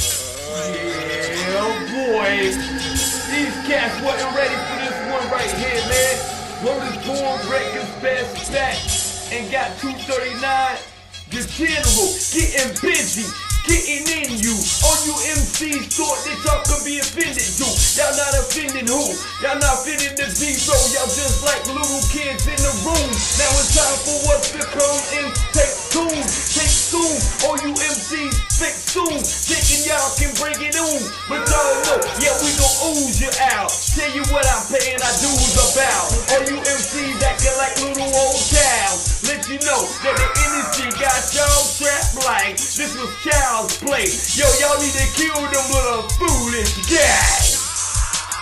Oh, yeah, boy. These cats wasn't ready for this one right here, man. Lotus Born Records best back and got 239. The general getting busy, getting in you. All you MCs thought that y'all could be offended to. Y'all not offending who? Y'all not fitting the zero. Y'all just like little kids in the room. Now it's time for us to come and take soon. Take soon. All you MCs fix soon. Thinking y'all can break it on. But y'all know, yeah, we gon' ooze you out. Tell you what I'm paying, I do is about. All you MCs acting like little old cows. Let you know that the industry got y'all trapped like this was child's play. Yo, y'all need to kill them little foolish guys.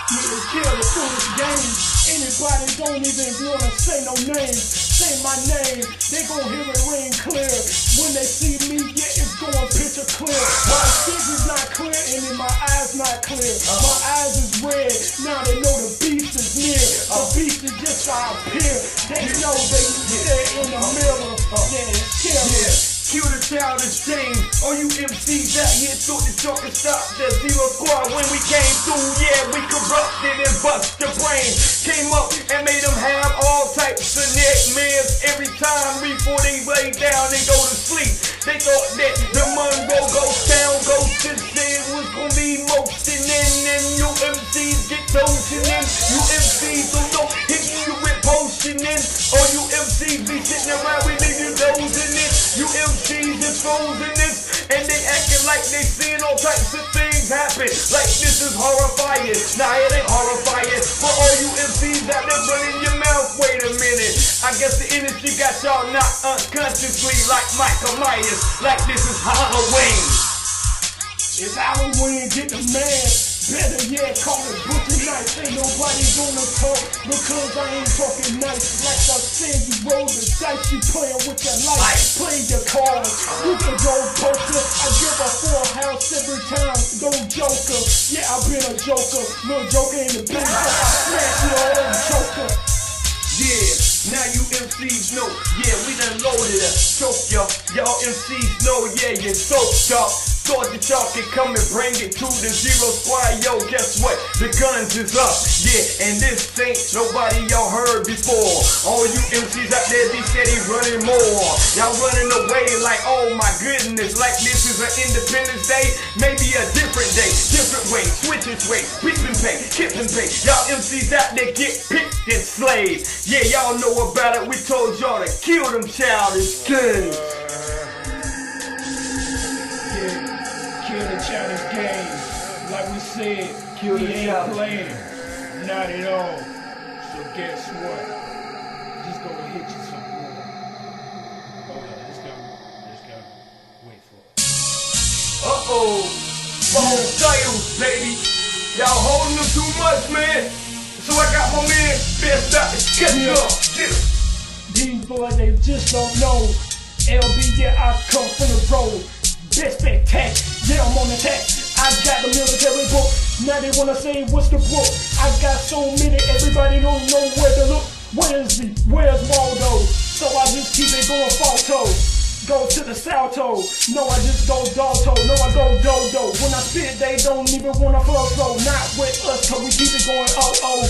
You can kill the foolish game. Anybody don't even wanna say no name. Say my name, they gon' hear it ring clear. When they see me, yeah, it's going picture clear. My vision's not clear, and then my eyes not clear. My eyes is red, now they know the beast is near. The beast is just to appear. They know they stare in the mirror. Yeah, kill Yeah. Kill the childish thing. All you MCs out here thought that y'all could stop the zero squad when we came through. Yeah, we corrupted and bust the brain. Came up and made them have all types of nightmares every time before they lay down and go to sleep. They thought that the Monroe Ghost Town like they seeing all types of things happen. Like this is horrifying. Nah, it ain't horrifying. For all you MCs out there running your mouth, wait a minute. I guess the industry got y'all knocked unconsciously like Michael Myers. Like this is Halloween. It's Halloween, get the man. Better yet, call it butcher night. Ain't nobody gonna talk because I ain't talking nice. Like I said, you roll the dice, you playing with your life. Play your cards. You can go poker. I give a full house every time. Go joker. Yeah, I've been a joker. No joker in the business. I smash your old joker. Yeah, now you MCs know, yeah, we done loaded up, choke y'all. Y'all MCs know, yeah, you soaked y'all. That y'all could come and bring it to the zero squad, yo, guess what? The guns is up, yeah, and this ain't nobody y'all heard before. All you MCs out there, they steady running more. Y'all running away like, oh my goodness, like this is an Independence Day, maybe a different day, different way, switching way, peep and pay, kip and pay. Y'all MCs out there get picked and slayed. Yeah, y'all know about it. We told y'all to kill them childish kids. Yeah, kill the childish game. Like we said, Kill we ain't childish. playing. Not at all. So guess what? Just go and hit you some more. Okay, let's go. Let's go. Wait for it. Uh-oh. Phone titles, baby. Y'all holding them too much, man. So I got my man best out to catch Yeah. up. Get 'em. These boys, they just don't know. LB, yeah, I come from the road. Best attack, yeah, I'm on attack. I got the military book. Now they wanna say, what's the book? I got so many, everybody don't know where to look. Where's me? where's Waldo? So I just keep it going falto. Go to the Salto. No, I just go Dalto. No, I go Dodo. When I spit, they don't even wanna flow flow. Not with us, cause we keep it going oh oh.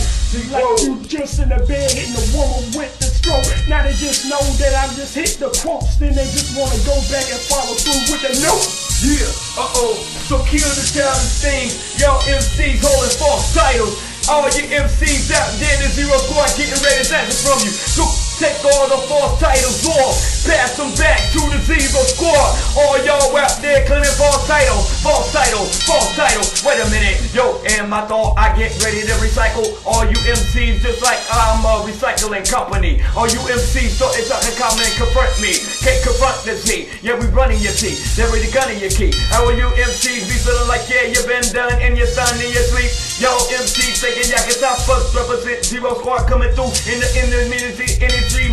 Like you just in the bed hitting the woman with the stroke. Now they just know that I just hit the quotes. Then they just wanna go back and follow through with the note. Yeah, uh-oh. So kill the childish thing. Y'all MCs holding false titles. All your MCs out there, the zero point getting ready to from you. So take all the false titles off. Pass them back to the zero squad. All y'all out there claiming false titles. False titles, false titles. Wait a minute. Yo, and my thought, I get ready to recycle all you MCs just like I'm a recycling company. All you MCs thought it's to come and confront me. Can't confront this heat. Yeah, we running your teeth. They're ready gunning your key. How are you MCs be feeling like, yeah, you been done and you're stunned in your sleep? Yo, MCs thinking y'all can stop us. Represent Zero Squad coming through in the in the industry,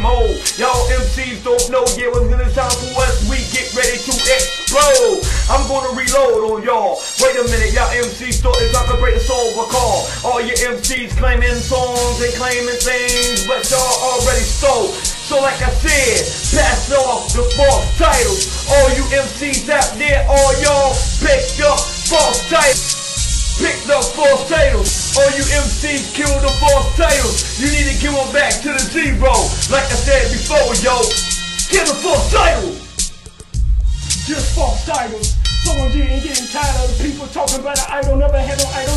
mode. Y'all MCs don't know, yeah, when it's time for us, we get ready to explode. I'm gonna reload on y'all. Wait a minute, y'all MCs thought it's gonna break the soul call. All your MCs claiming songs and claiming things, but y'all already stole. So like I said, pass off the false titles. All you MCs out there, all y'all picked up false titles. Pick the false titles. All you MCs kill the false titles. You need to give them back to the zero. Like I said before, yo. Kill the false titles. Just false titles. Someone getting, getting tired of the people talking about an idol, never had no idol,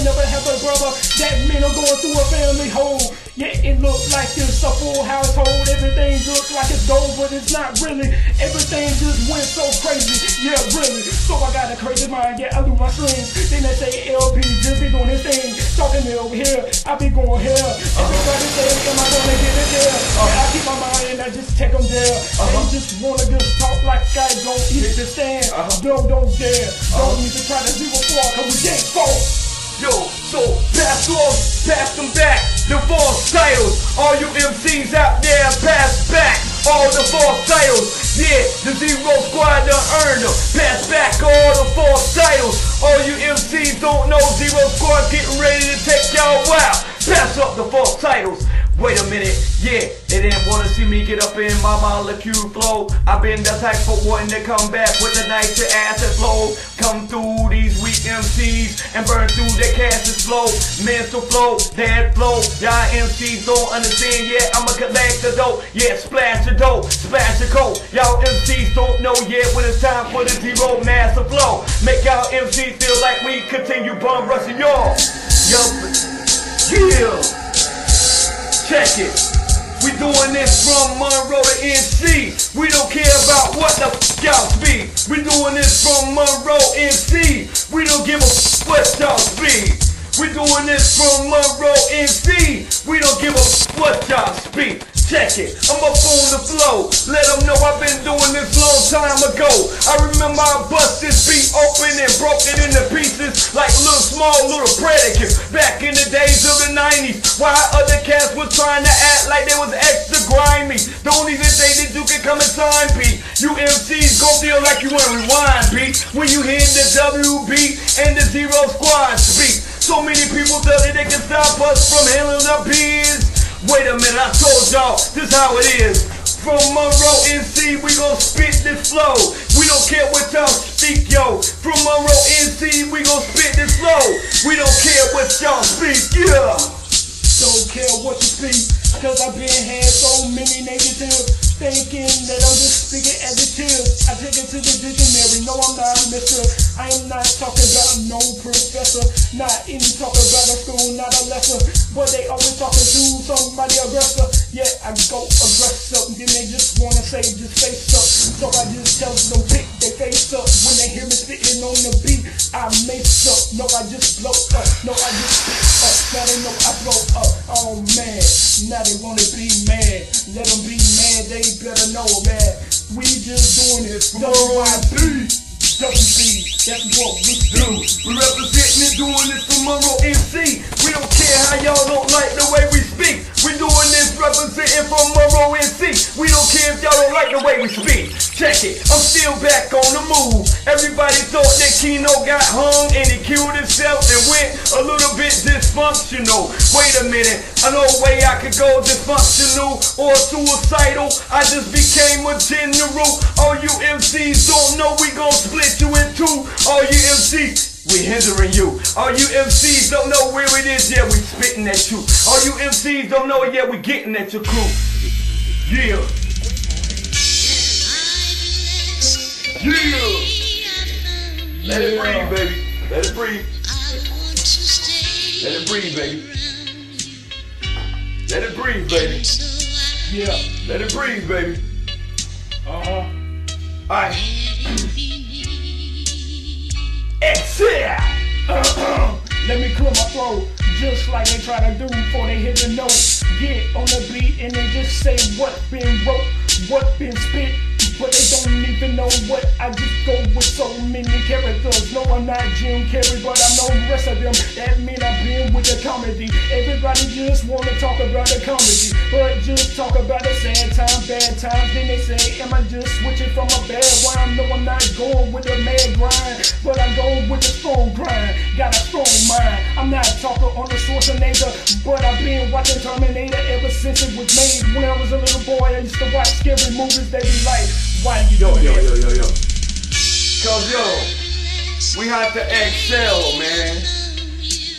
brother. That mean I'm going through a family hole. Yeah, it look like it's a full household. Everything looks like it's gold, but it's not really. Everything just went so crazy. Yeah, really. So I got a crazy mind. Yeah, I do my strings. Then they say LP just be doing his thing. Talking me over here. I be going here. Uh-huh. Everybody say, am I gonna get it there? Uh-huh. Yeah, I keep my mind and I just take them there. Uh-huh. They just wanna just talk like I don't eat the stand. No, don't dare. Don't need to try to do a flaw, cause we ain't false. Yo, so pass off, pass them back, the false titles. All you MCs out there, pass back all the false titles. Yeah, the Zero Squad earned them. Pass back all the false titles. All you MCs don't know Zero Squad getting ready to take y'all out. Pass up the false. Wait a minute, yeah, they didn't wanna see me get up in my molecule flow. I've been the type for wanting to come back with a nice acid flow. Come through these weak MCs and burn through their casting slow. Mental flow, dead flow. Y'all MCs don't understand yet. I'ma collect the dough. Yeah, splash the dough, splash the coat. Y'all MCs don't know yet when it's time for the zero massive flow. Make y'all MCs feel like we continue bum rushing y'all. Yo, yeah. Check it. We doing this from Monroe to NC. We don't care about what the f y'all speak. We doing this from Monroe, NC. We don't give a f what y'all speak. We doing this from Monroe, NC. We don't give a f what y'all speak. Check it, I'm up on the flow. Let them know I've been doing this long time ago. I remember I bust this beat open and broke it into pieces like little small little predicates back in the days of the 90s. While other cats was trying to act like they was extra grimy. Don't even think that you can come and sign beat. You MCs gon' feel like you want rewind beat when you hear the WB and the Zero Squad speak. So many people tell that they can stop us from handling our biz. Wait a minute, I told y'all, this how it is. From Monroe NC, we gon' spit this flow. We don't care what y'all speak, yo. From Monroe NC, we gon' spit this flow. We don't care what y'all speak, yeah. Don't care what you speak, cause I've been had so many negatives. Thinking that I'm just speaking as it is. I take it to the dictionary, no I'm not a mister. I am not talking about no professor. Not even talking about a school, not a lesson. But they always talking to somebody aggressor. Yeah, I go aggressive, then they just wanna say just face up. So I just tell them pick their face up. When they hear me spitting on the beat, I mace up. No, I just blow up. No, I just spit up. Now they know I blow up. Oh man, now they wanna be mad. Let them be mad, they better know man. We just doing this from WIP. WC, that's what we do. We representing and doing this for Monroe NC. We don't care how y'all don't like the way we speak. We doing this representing for Monroe NC. We don't care if y'all don't like the way we speak. Check it, I'm still back on the move. Everybody thought that Keeno got hung and he killed himself and went a little bit dysfunctional. Wait a minute, I know a way I could go dysfunctional or suicidal. I just became a general. All you MCs don't know we gon' split you in two. All you MCs, we hindering you. All you MCs don't know where it is, yeah, we spitting at you. All you MCs don't know, yeah, we getting at your crew. Yeah. Yeah. Let it breathe, baby. Let it breathe. Let it breathe, baby. Let it breathe, baby. Yeah, Let it breathe, baby. uh-huh. Alright. Exhale. Let me clear my throat, just like they try to do before they hit the note. Get on the beat and then just say what been wrote, what been spit. But they don't even know what I just go with so many characters. No, I'm not Jim Carrey, but I know the rest of them. That mean I've been with the comedy. Everybody just wanna talk about the comedy, but just talk about the sad times, bad times. Then they say, Am I just switching from a bad rhyme? No, I'm not going with the mad grind, but I'm going with the strong grind. Got a strong mind. I'm not talking on the Schwarzenegger, but I've been watching Terminator ever since it was made. When I was a little boy, I used to watch scary movies. They be like, Why you Yo, do yo, that? yo, yo, yo. Cause yo, We have to excel, man.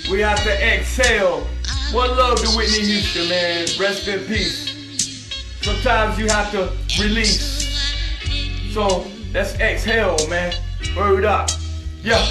We have to exhale. One love to Whitney Houston, man. Rest in peace. Sometimes you have to release. So let's exhale, man. Word up. Yeah.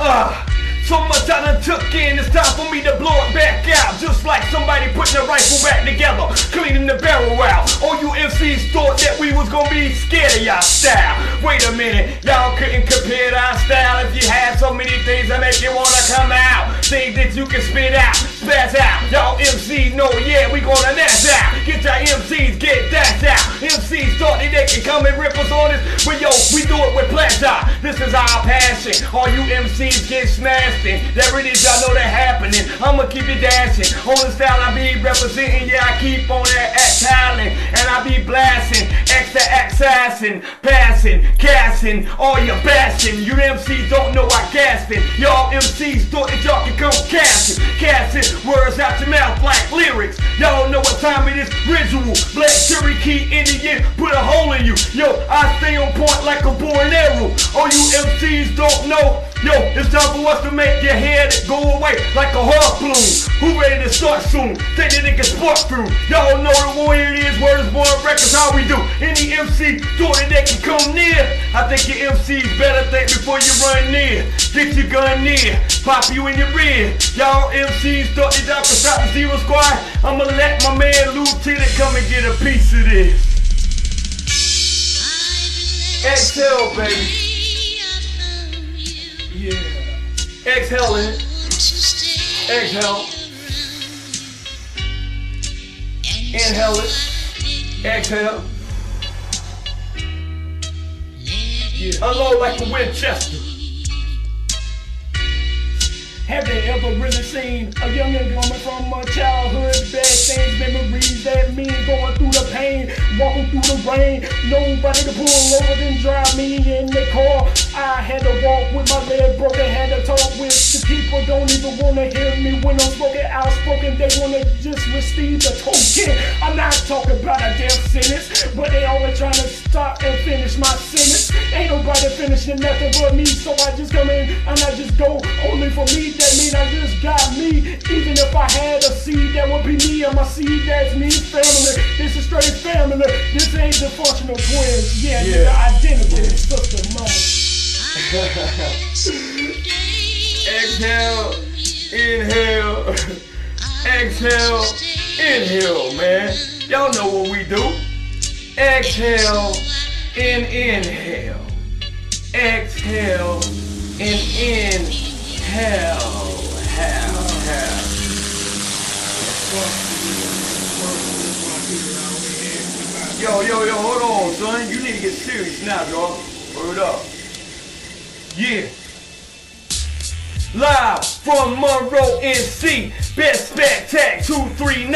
Ah. So done took in, it's time for me to blow it back out. Just like somebody putting a rifle back together, cleaning the barrel out. All you MCs thought that we was gonna be scared of y'all style. Wait a minute, y'all couldn't compare our style if you had so many things that make you wanna come out. Things that you can spit out, spaz out. Y'all MCs know, yeah, we gonna nest out. Get your MCs, get that out. MCs thought that they can come and rip us on this, but yo, we do it with pleasure. This is our passion. All you MCs get smashed blasting. There it is, y'all know that happening. I'ma keep it dashing. On the style I be representing, yeah, I keep on that at talent. And I be blasting, extra assassin, passing, casting, all your bashing. You MCs don't know I gasping. Y'all MCs thought that y'all can come casting, casting words out your mouth like lyrics. Y'all don't know what time it is, ritual. Black Cherokee Indian, put a hole in you. Yo, I stay on point like a born arrow. All you MCs don't know, yo, it's time for us to make your head go away like a harpoon. Who ready to start soon? That they can spark through. Y'all know the way it is, word is born records, how we do. Any MC thought that they can come near. I think your MCs better think before you run near. Get your gun near, pop you in your rear. Y'all MCs thought that y'all could stop the Zero Squad. I'ma let my man Lieutenant come and get a piece of this. Exhale, baby. Exhale in. Exhale. Inhale it. Exhale. Yeah. Unload like a Winchester. Have they ever really seen a young woman from a childhood? Bad things, memories that mean going through walking through the rain. Nobody to pull over and drive me in the car. I had to walk with my leg broken, had to talk with the people. Don't even wanna hear me when I'm spoken, outspoken. They wanna just receive the token. I'm not talking about a death sentence, but they always trying to stop and finish my sentence. Ain't nobody finishing nothing but me, so I just come in and I just go only for me that mean I just got me. Even if I had a seed, that would be me and my seed, that's me. Family, this is straight family. This ain't the functional twins. Yeah, yeah. nigga, identical. Sister, mama. Exhale, inhale, exhale, inhale, man. Y'all know what we do. Exhale and inhale. Exhale and inhale. Hell, hell, hell. Yo, yo, yo, hold on, son. You need to get serious now, dog. Hold up. Yeah. Live from Monroe, NC, Best Spectac 239,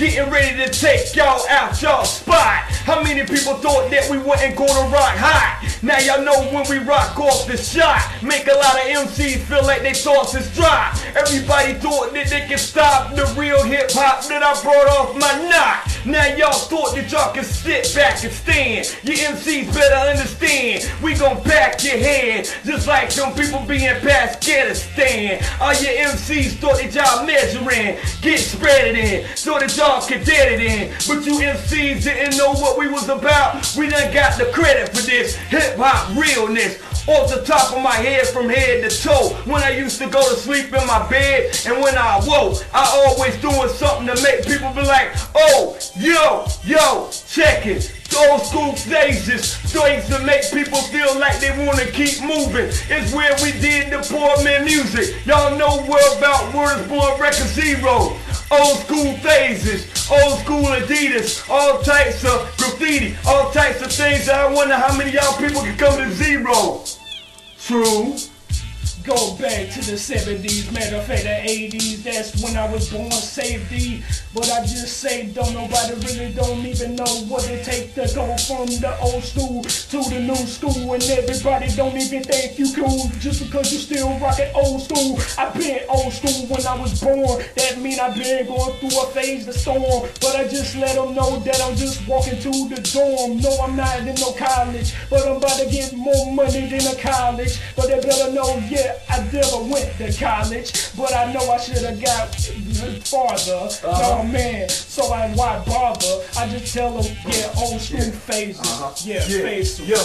getting ready to take y'all out y'all spot. How many people thought that we wasn't gonna rock hot? Now y'all know when we rock off the shot, make a lot of MCs feel like they thoughts is dry. Everybody thought that they could stop the real hip hop that I brought off my knot. Now y'all thought that y'all could sit back and stand. Your MCs better understand. We gon' back your head, just like some people being past stand. All your MCs thought that y'all measuring, get spread it in, so that y'all could get it in. But you MCs didn't know what we was about. We done got the credit for this hip hop realness off the top of my head from head to toe. When I used to go to sleep in my bed and when I woke, I always doing something to make people be like, oh, yo, yo, check it. Old school stages, things to make people feel like they wanna keep moving. It's where we did the poor man music. Y'all know well about Words Born Record Zero. Old school phases, old school Adidas, all types of graffiti, all types of things. I wonder how many y'all people can come to zero. True. Go back to the 70s, matter of fact, the 80s. That's when I was born, safety. But I just say, don't nobody really don't even know what it takes to go from the old school to the new school. And everybody don't even think you cool just because you still rockin' old school. i been old school when I was born. That mean i been going through a phase of storm. But I just let them know that I'm just walking to the dorm. No, I'm not in no college, but I'm about to get more money than a college. But they better know, yeah. I never went to college, but I know I should have got farther. Uh-huh. Oh man, so I why bother? I just tell them, yeah, old school yeah. phases. Uh-huh. Yeah, yeah. phases. Yo,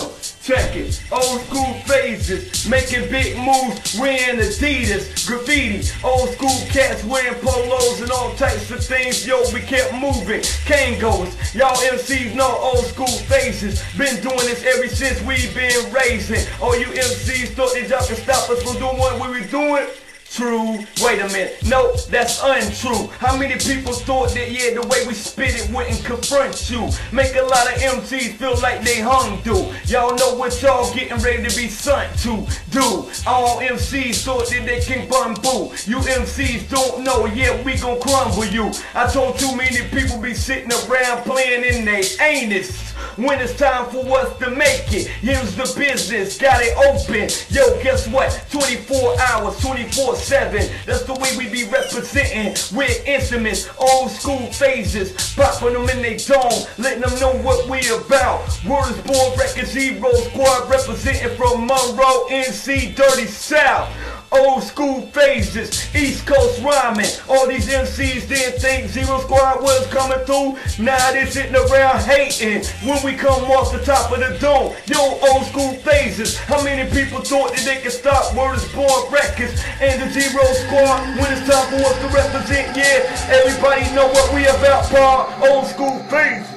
check it. Old school phases, making big moves, wearing Adidas, graffiti. Old school cats wearing polos and all types of things. Yo, we kept moving. Kangos, y'all MCs know old school phases. Been doing this ever since we been raising. All you MCs thought that y'all could stop us from doing what we were doing? True. Wait a minute. No, that's untrue. How many people thought that, yeah, the way we spit it wouldn't confront you? Make a lot of MCs feel like they hung do. Y'all know what y'all getting ready to be sent to do. All MCs thought that they can bamboo. You MCs don't know, yeah, we gon' crumble you. I told too many people be sitting around playing in they anus. When it's time for us to make it, here's the business, got it open. Yo, guess what? 24 hours, 24 7. That's the way we be representing. We're instruments, old school phases, popping them in they dome, letting them know what we about. Word is born, record zero squad representing from Monroe, NC, Dirty South old school phases, East Coast rhyming. All these MCs didn't think Zero Squad was coming through. Now they sitting around hating when we come off the top of the dome. Yo, old school phases. How many people thought that they could stop Word is Born Records and the Zero Squad when it's time for us to represent? Yeah, everybody know what we about, Paul. Old school phases.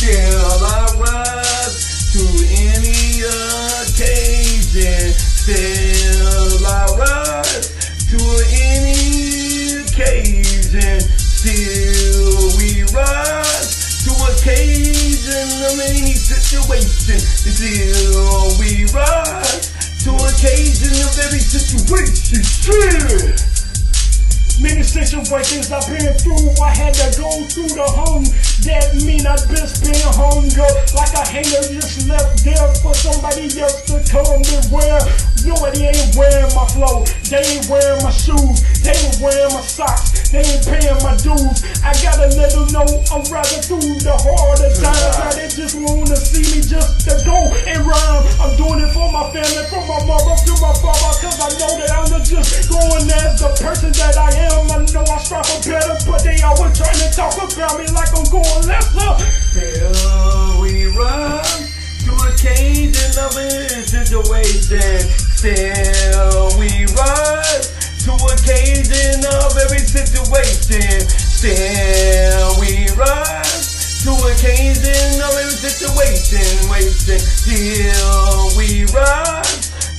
Still I rise to any occasion then still I rise to any occasion. Still we rise to occasion of any situation. Still we rise to occasion of every situation. Still. Many situations I've been through, I had to go through the home. That mean I just been hung up like a hanger just left there for somebody else to come and wear. Nobody ain't wearing my flow, they ain't wearing my shoes, they ain't wearing my socks, they ain't paying my dues. I gotta let them know I'm rather through the harder times. Now they just wanna see me just to go and rhyme. I'm doing it for my family, for my mother, to my father, cause I know that I'm just going as the person that I am am. I know I strive for better, but they always trying to talk about me like I'm going lesser. Still we run to occasion of a situation. Still we run to a occasion of every situation. Still we run to a occasion of every situation. Wasting. Still we run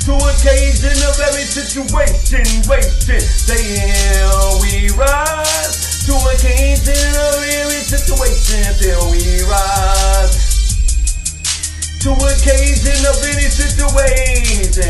to occasion of every situation, wasting. Damn, we rise to occasion of every situation till we rise. To occasion of any situation.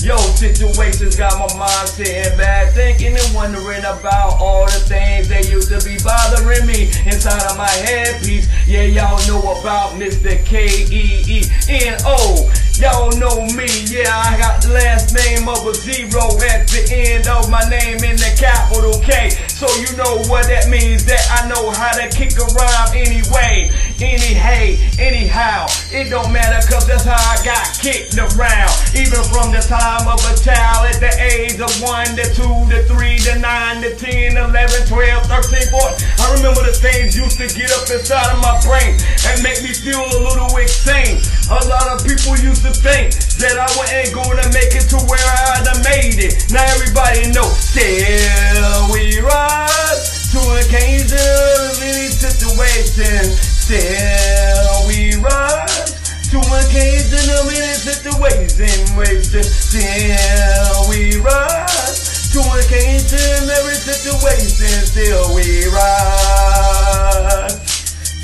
Yo, situations got my mind sitting back, thinking and wondering about all the things that used to be bothering me inside of my headpiece. Yeah, y'all know about Mr. K E E N O. Y'all know me, yeah, I got the last name of a zero at the end of my name in the capital K. So you know what that means, that I know how to kick a rhyme anyway. Any hey, anyhow, it don't matter cause that's how I got kicked around. Even from the time of a child at the age of 1 to 2 to 3 to 9 to 10, 11, 12, 13, 14. I remember the things used to get up inside of my brain and make me feel a little insane. A lot of people used to think that I wasn't gonna make it to where I'd made it. Now everybody know, still we rise to occasion of any situation. Still we rise to occasion of any situation. Wasting. Still we rise to occasion every situation. Still we rise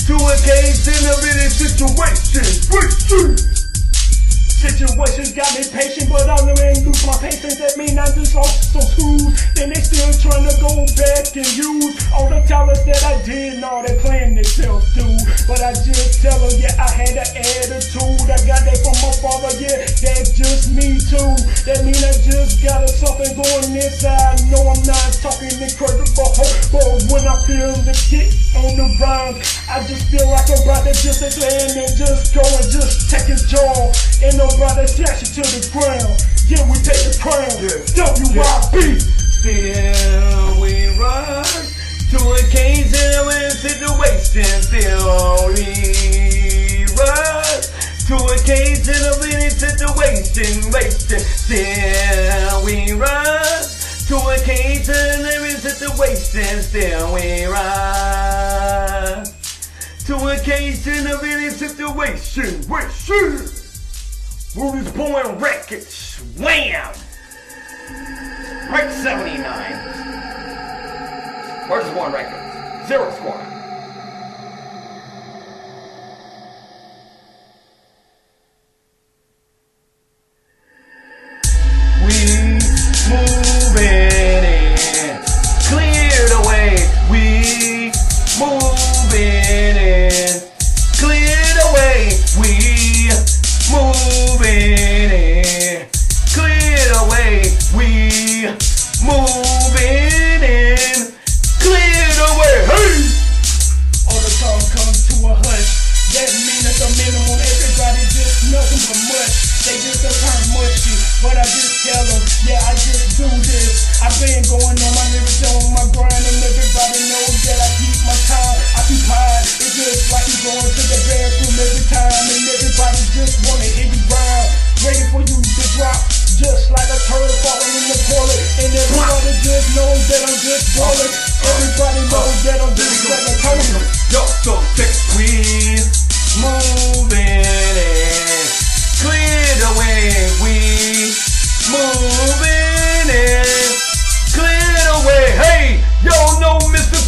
to occasion of any situation. Wasting. Situations got me patient, but I ain't lose my patience. That mean I'm just lost some tools. Then they still trying to go back and use all the talents that I did and all they playing themselves through. But I just tell them, yeah, I had an attitude. I got that from my father, yeah, that's just me too. That mean I just got something going inside. No, I'm not talking incredible but when I feel the kick on the rhymes, I just feel like I'm about to just land and just go and just take his jaw. Ain't nobody attach it to the ground. Yeah, we take the crown. Yeah. WYB. Still we rise to occasion of any situation. Wasting. Still we rise to occasion any situation. Still we rise to occasion of any situation. Wait, Rudy's Born Records. Wham! Right 79. Where's the Born Records? Zero Squad. But I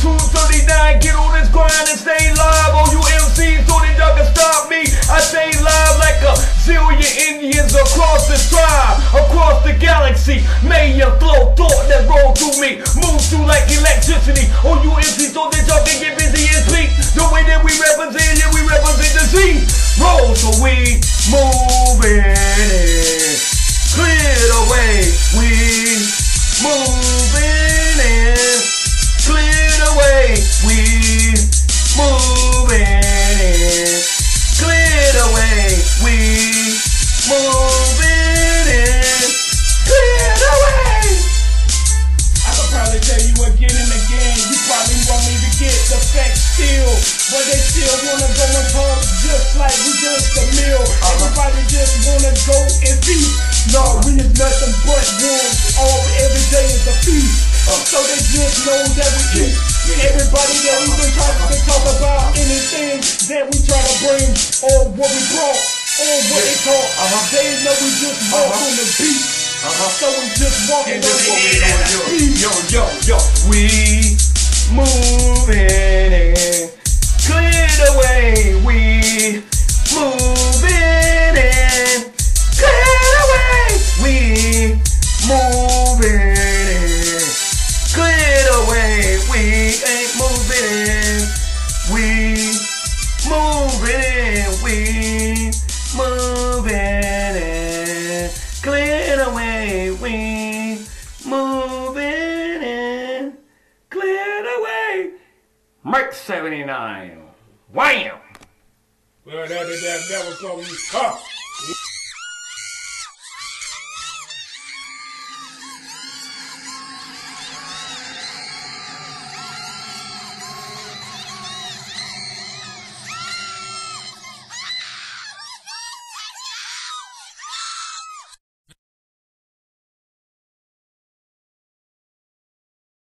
239, get on this grind and stay live. On you MCs, y'all can stop me. I stay live like a zillion Indians across the tribe, across the galaxy. May your flow thought that through me, like electricity. On you MCs, y'all can get busy and. The way that we represent, we represent the Z. Roll, so we moving in. Clear the way, we moving in. Way, we moving in. Clear the way, we moving in. Clear the way. I could probably tell you again and again. You probably want me to get the facts still, but they still wanna go and talk just like we just a meal. Uh-huh. Everybody just wanna go and feast. No, uh-huh. we is nothing but wolves. All every day is a feast. Uh-huh. So they just know that we eat. Everybody that we've been tries to talk about anything that we try to bring or what we brought or what they talk, uh-huh. they know we just uh-huh. walk on the beat. Uh-huh. So we just walking And on the what we beat. doing, yo, yo, yo, yo. We moving in, clear the way. We moving We ain't moving in. We moving in. We moving in, clear the way. We moving in, clear the way. Mark 79. Wham! Well, that, that, that was something. Huh.